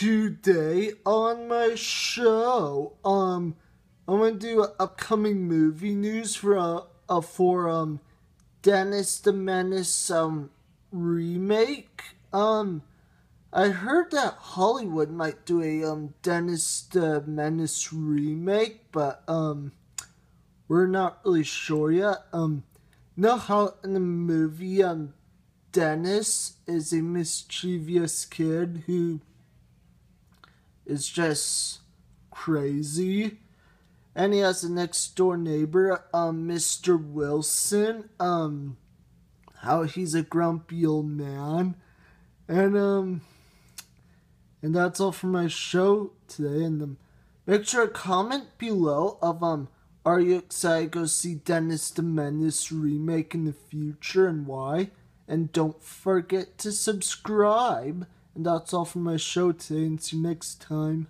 today on my show, um, I'm gonna do upcoming movie news for uh, uh for um Dennis the Menace um remake. Um, I heard that Hollywood might do a um Dennis the Menace remake, but um, we're not really sure yet. Um, know how in the movie um Dennis is a mischievous kid who is just crazy. And he has a next door neighbor, um, Mr. Wilson, um, how he's a grumpy old man. And, um, and that's all for my show today. And, um, make sure to comment below of, um, are you excited to go see Dennis the Menace remake in the future and why? And don't forget to subscribe. And that's all for my show today, and see you next time.